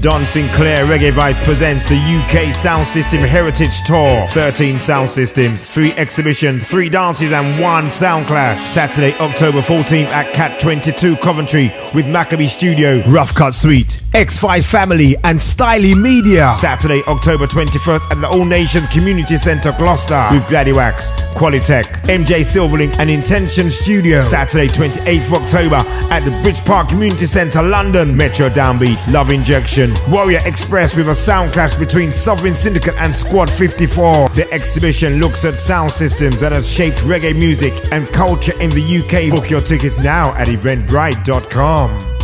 Don Sinclair Reggae Vibe presents the UK Sound System Heritage Tour. 13 sound systems, 3 exhibitions, 3 dances and 1 sound clash. Saturday, October 14th at Cat 22 Coventry with Maccabee Studio, Rough Cut Suite, X5 Family and Styly Media. Saturday, October 21st at the All Nations Community Centre Gloucester with Gladdy Wax, Qualitech, MJ Silverlink and Intention Studio. Saturday, 28th October at the Bridge Park Community Centre London, Metro Downbeat, Love Injection, Warrior Express with a sound clash between Sovereign Syndicate and Squad 54. The exhibition looks at sound systems that have shaped reggae music and culture in the UK. Book your tickets now at eventbrite.com.